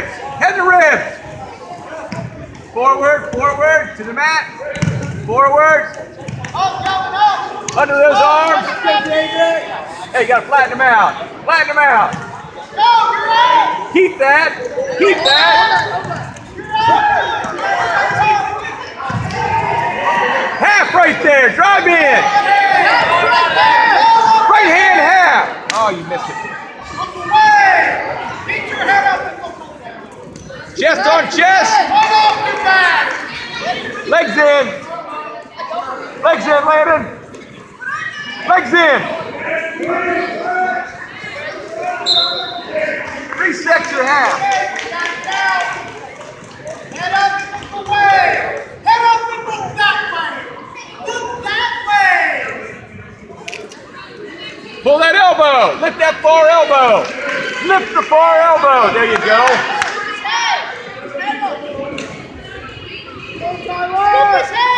the ribs. Forward, forward, to the mat. Forward. Under those arms. Hey, you gotta flatten them out. Flatten them out. Keep that. Keep that. Half right there. Drive in. Right hand half. Oh, you missed it. Chest on chest. Legs in. Legs in, Landon. Legs in. Three sets and a half. Pull that elbow. Lift that far elbow. Lift the far elbow. There you go. Keep his head